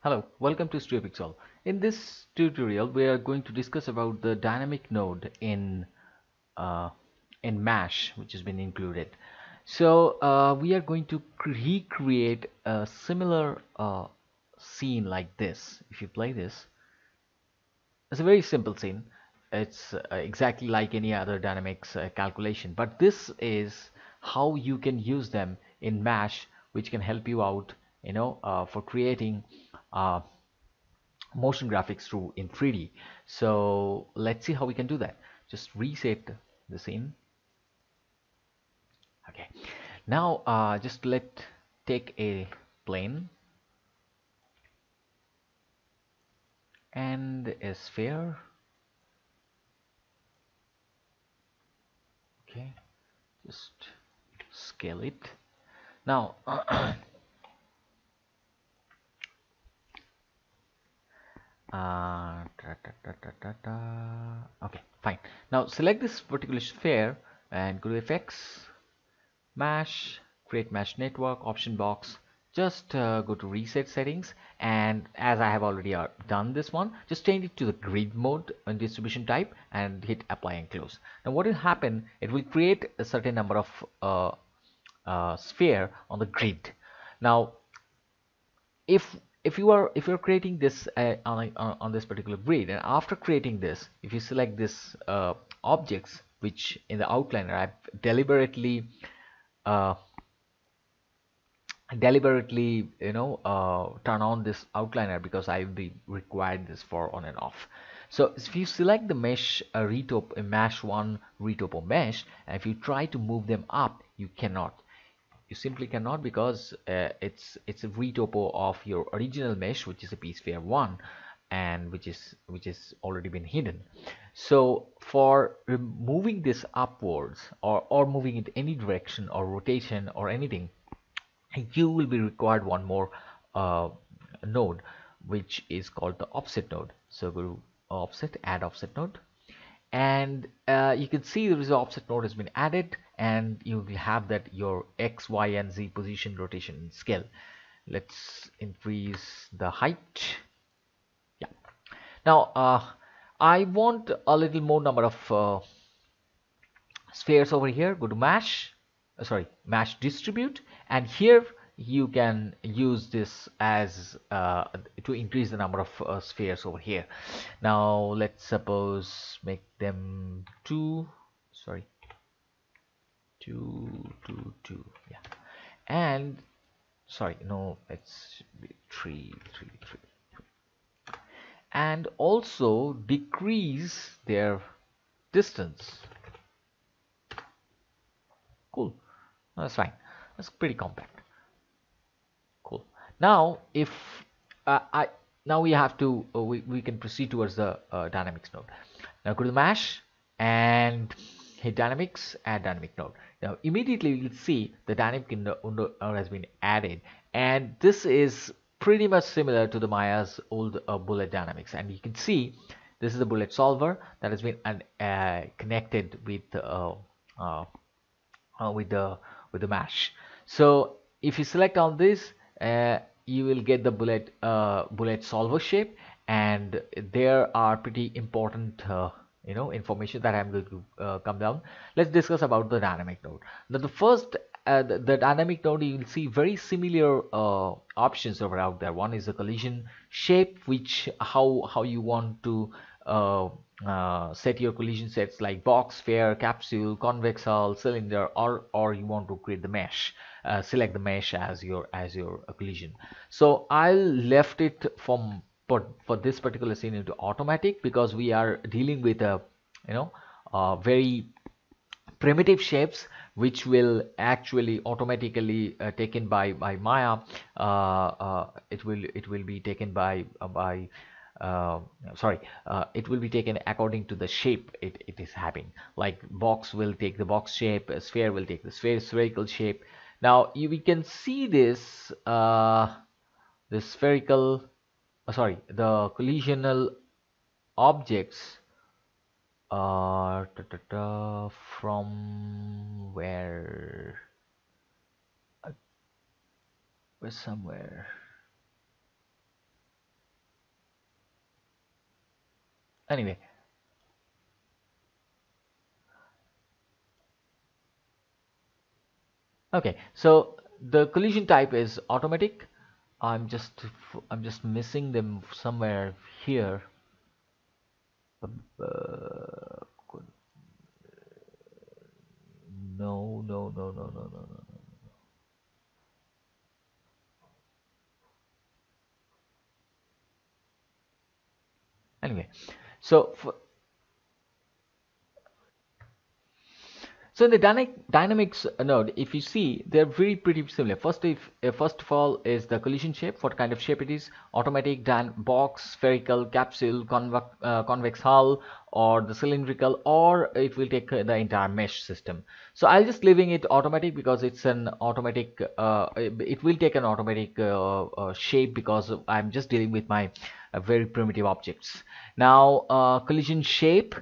Hello, welcome to Stereopixol. In this tutorial, we are going to discuss about the dynamic node in uh, in Mash, which has been included. So uh, we are going to recreate a similar uh, scene like this. If you play this, it's a very simple scene. It's uh, exactly like any other dynamics uh, calculation, but this is how you can use them in Mash, which can help you out, you know, uh, for creating uh, motion graphics through in 3D. So let's see how we can do that. Just reset the scene. Okay. Now uh, just let take a plane and a sphere. Okay. Just scale it. Now uh, okay fine. Now select this particular sphere and go to effects Mash create Mash network option box. Just uh, go to reset settings and as I have already uh, done this one just change it to the grid mode and distribution type and hit apply and close. Now what will happen it will create a certain number of uh, uh sphere on the grid. Now if if you are if you're creating this uh, on, a, on this particular grid and after creating this if you select this uh, objects which in the outliner I've deliberately uh, deliberately you know uh, turn on this outliner because I will be required this for on and off. So if you select the mesh uh, Repro mesh 1 Repro mesh and if you try to move them up you cannot you simply cannot because uh, it's it's a Repro of your original mesh which is a p sphere 1 and which is which is already been hidden. So for moving this upwards or or moving it any direction or rotation or anything you will be required one more uh, node which is called the offset node. So go to offset add offset node. And uh, you can see there is an offset node has been added and you will have that your x y and z position rotation scale. Let's increase the height. Yeah. Now uh, I want a little more number of uh, spheres over here. Go to mash uh, sorry mash distribute. And here you can use this as uh, to increase the number of uh, spheres over here. Now let's suppose make them two sorry two two two yeah. And sorry no it's three three three. And also decrease their distance. Cool. That's fine. That's pretty compact. Cool. Now if uh, I now we have to uh, we, we can proceed towards the uh, dynamics node. Now go to the mash and hit dynamics add dynamic node now immediately you'll see the dynamic node has been added. And this is pretty much similar to the Maya's old uh, bullet dynamics. And you can see this is the bullet solver that has been uh, connected with uh, uh, with the with the mesh. So if you select on this uh, you will get the bullet uh, bullet solver shape. And there are pretty important uh, you know information that I'm going to uh, come down let's discuss about the dynamic node now the first uh, the, the, dynamic node you will see very similar uh, options over out there one is the collision shape which how how you want to uh, uh, set your collision sets like box, sphere, capsule, convex hull, cylinder, or or you want to create the mesh. Uh, select the mesh as your as your collision. So I'll left it from for for this particular scene into automatic because we are dealing with a you know uh, very primitive shapes which will actually automatically uh, taken by by Maya uh, uh, it will it will be taken by by uh, sorry uh, it will be taken according to the shape it, it is having. Like box will take the box shape a sphere will take the sphere spherical shape. Now you, we can see this uh, the spherical uh, sorry the collisional objects uh, ta -ta -ta, from where? Uh, where somewhere? Anyway. Okay so the collision type is automatic. I'm just I'm just missing them somewhere here. Uh, no no no no no no no anyway so for, So in the dynamic dynamics node, if you see, they're very pretty similar. First, if uh, first of all is the collision shape. What kind of shape it is? Automatic, Dan, box, spherical, capsule, convex, uh, convex hull, or the cylindrical, or it will take uh, the entire mesh system. So I'll just leaving it automatic because it's an automatic. Uh, it will take an automatic uh, uh, shape because I'm just dealing with my very primitive objects. Now collision shape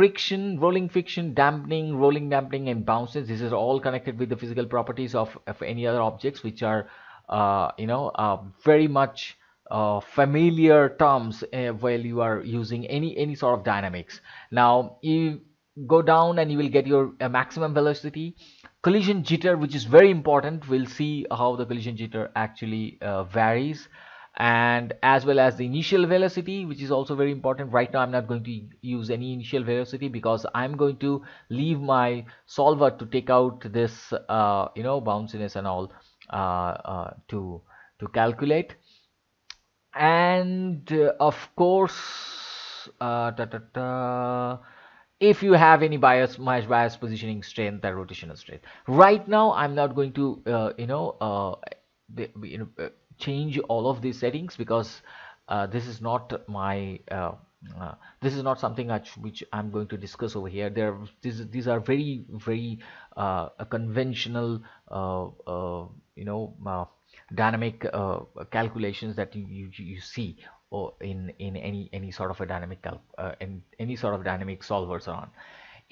friction rolling friction dampening rolling dampening and bounces. This is all connected with the physical properties of, of any other objects which are uh, you know uh, very much uh, familiar terms uh, while you are using any any sort of dynamics. Now you go down and you will get your uh, maximum velocity. Collision jitter which is very important. We'll see how the collision jitter actually uh, varies and as well as the initial velocity which is also very important. Right now I'm not going to use any initial velocity because I'm going to leave my solver to take out this uh, you know bounciness and all uh, uh, to to calculate. And uh, of course uh, da, da, da, if you have any bias bias, bias positioning strength and rotational strength. Right now I'm not going to uh, you know the, you know change all of these settings because uh, this is not my uh, uh, this is not something which, I'm going to discuss over here. There, these these are very very uh, conventional, uh, uh, you know, dynamic calculations that you, you, you see or in in any any sort of a dynamic in any sort of dynamic solvers on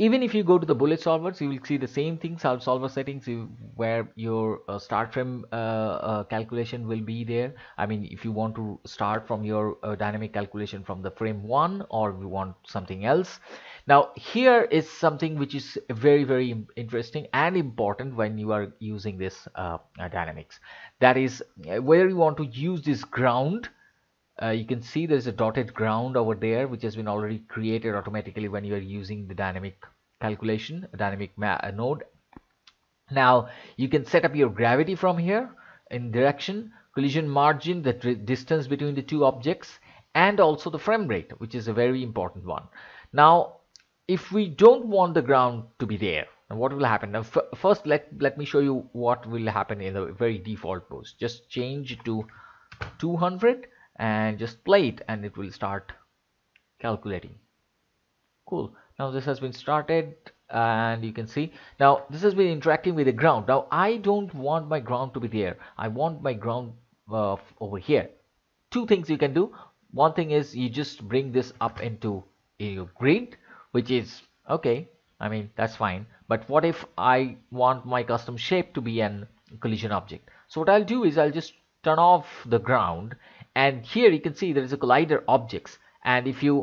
even if you go to the bullet solvers you will see the same thing solver settings you, where your uh, start frame uh, uh, calculation will be there. I mean if you want to start from your uh, dynamic calculation from the frame one or you want something else. Now here is something which is very very interesting and important when you are using this uh, uh, dynamics. That is whether you want to use this ground uh, you can see there's a dotted ground over there which has been already created automatically when you are using the dynamic calculation dynamic node. Now you can set up your gravity from here in direction collision margin the distance between the two objects and also the frame rate which is a very important one. Now if we don't want the ground to be there what will happen? Now first let let me show you what will happen in the very default pose just change to 200 and just play it and it will start calculating. Cool. Now this has been started and you can see. Now this has been interacting with the ground. Now I don't want my ground to be there. I want my ground uh, over here. Two things you can do. One thing is you just bring this up into a grid which is okay. I mean that's fine. But what if I want my custom shape to be an collision object? So what I'll do is I'll just turn off the ground and here you can see there is a collider objects. And if you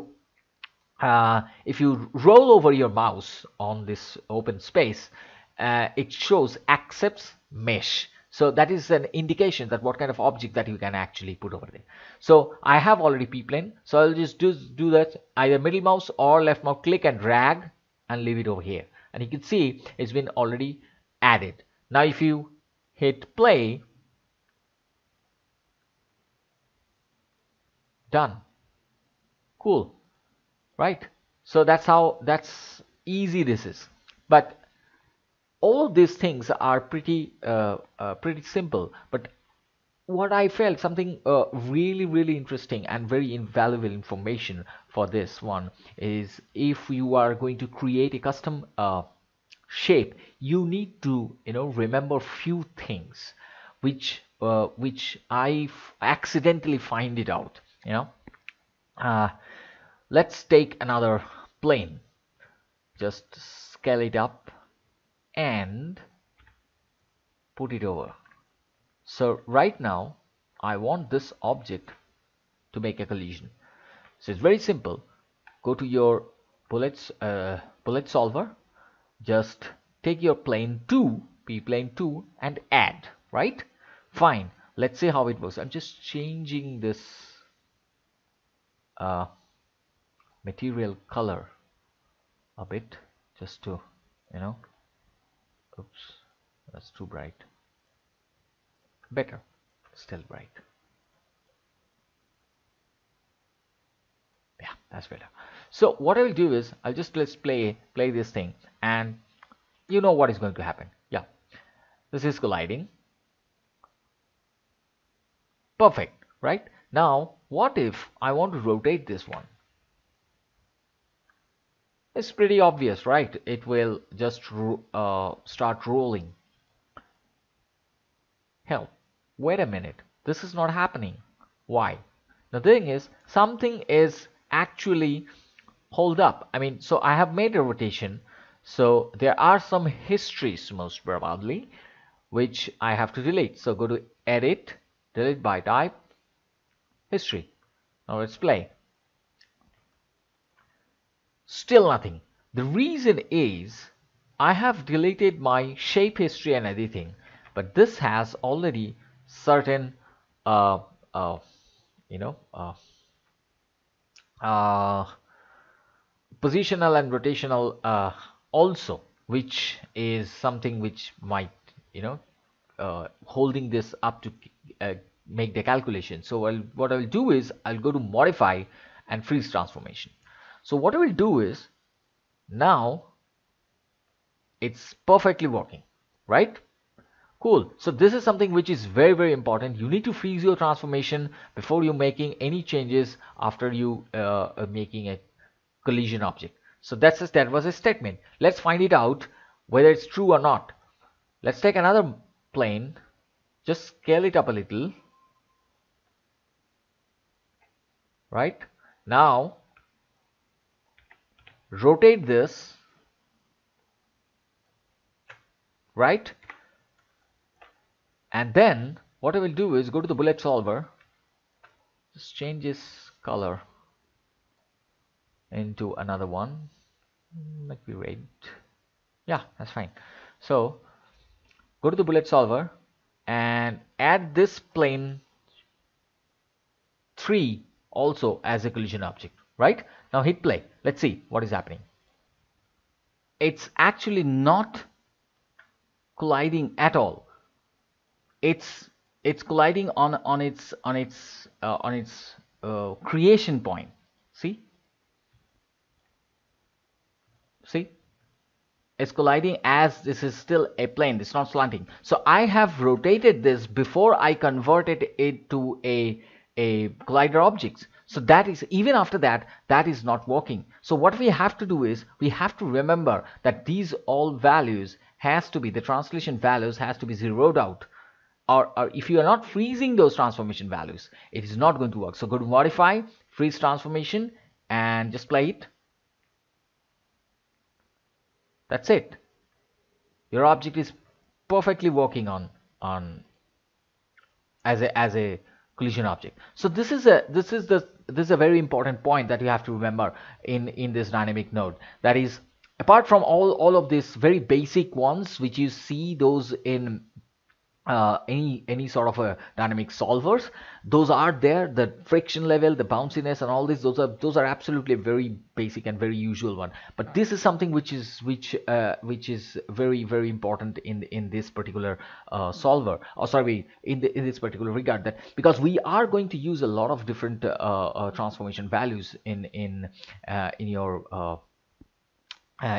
uh, if you roll over your mouse on this open space uh, it shows accepts mesh. So that is an indication that what kind of object that you can actually put over there. So I have already p-plane. So I'll just do, do that. Either middle mouse or left mouse. Click and drag and leave it over here. And you can see it's been already added. Now if you hit play done. Cool. Right? So that's how that's easy this is. But all these things are pretty uh, uh, pretty simple. But what I felt something uh, really really interesting and very invaluable information for this one is if you are going to create a custom uh, shape you need to you know remember few things which uh, which I accidentally find it out you know? Uh, let's take another plane. Just scale it up and put it over. So right now I want this object to make a collision. So it's very simple. Go to your bullets uh, bullet solver. Just take your plane 2 p plane 2 and add right? Fine. Let's see how it works. I'm just changing this uh, material color a bit just to you know oops that's too bright. Better still bright. Yeah that's better. So what I will do is I'll just let's play play this thing and you know what is going to happen. Yeah. This is colliding. Perfect right now what if I want to rotate this one? It's pretty obvious right? It will just uh, start rolling. Hell wait a minute. This is not happening. Why? The thing is something is actually hold up. I mean so I have made a rotation. So there are some histories most probably which I have to delete. So go to edit delete by type history. Now let's play. Still nothing. The reason is I have deleted my shape history and everything but this has already certain uh, uh, you know uh, uh, positional and rotational uh, also which is something which might you know uh, holding this up to uh, make the calculation. So I'll, what I'll do is I'll go to modify and freeze transformation. So what I will do is now it's perfectly working right? Cool. So this is something which is very very important. You need to freeze your transformation before you're making any changes after you uh, uh making a collision object. So that's a, that was a statement. Let's find it out whether it's true or not. Let's take another plane. Just scale it up a little right? Now rotate this right? And then what I will do is go to the bullet solver. Just change this color into another one. Let me red yeah that's fine. So go to the bullet solver and add this plane 3 also as a collision object right? Now hit play. Let's see what is happening. It's actually not colliding at all. It's it's colliding on on its on its uh, on its uh, creation point. See? See? It's colliding as this is still a plane. It's not slanting. So I have rotated this before I converted it to a a collider objects so that is even after that that is not working. So what we have to do is we have to remember that these all values has to be the translation values has to be zeroed out. Or, or if you are not freezing those transformation values it is not going to work. So go to modify freeze transformation and just play it. That's it. Your object is perfectly working on on as a as a collision object. So this is a this is the this is a very important point that you have to remember in in this dynamic node. That is apart from all all of these very basic ones which you see those in uh, any any sort of a dynamic solvers. Those are there. The friction level the bounciness and all this those are those are absolutely very basic and very usual one. But this is something which is which uh, which is very very important in in this particular uh, solver. Or oh, sorry in the in this particular regard that because we are going to use a lot of different uh, uh, transformation values in in uh, in your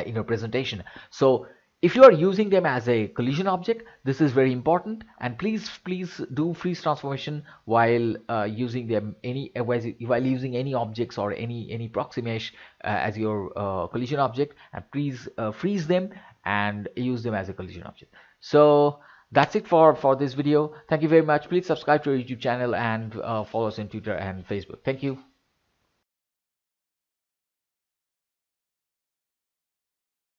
in your presentation. So if you are using them as a collision object this is very important. And please please do freeze transformation while uh, using them any while using any objects or any any proxy mesh uh, as your uh, collision object. And please uh, freeze them and use them as a collision object. So that's it for for this video. Thank you very much. Please subscribe to our youtube channel and uh, follow us on twitter and facebook. Thank you